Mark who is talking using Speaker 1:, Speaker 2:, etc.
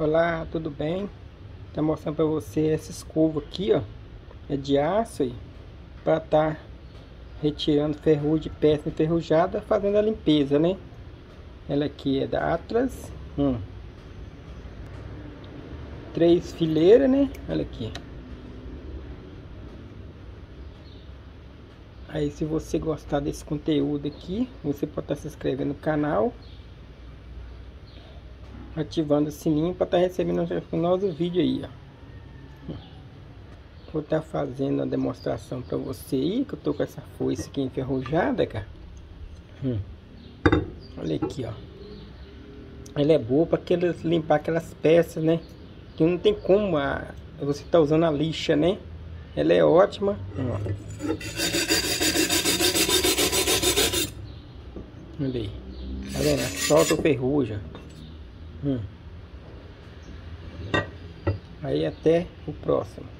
Speaker 1: Olá, tudo bem? Tá mostrando para você essa escova aqui, ó. É de aço aí. Para tá retirando ferrugem peça enferrujada, fazendo a limpeza, né? Ela aqui é da Atlas. Hum. Três fileiras, né? Olha aqui. Aí se você gostar desse conteúdo aqui, você pode estar tá se inscrevendo no canal ativando o sininho para estar tá recebendo o nosso vídeo aí, ó. Vou estar tá fazendo a demonstração para você aí, que eu tô com essa foice aqui enferrujada, cara. Hum. Olha aqui, ó. Ela é boa para limpar aquelas peças, né? Que não tem como a, você tá usando a lixa, né? Ela é ótima. Ó. Olha aí. Tá vendo? Solta o ferrugem. Hum. Aí até o próximo.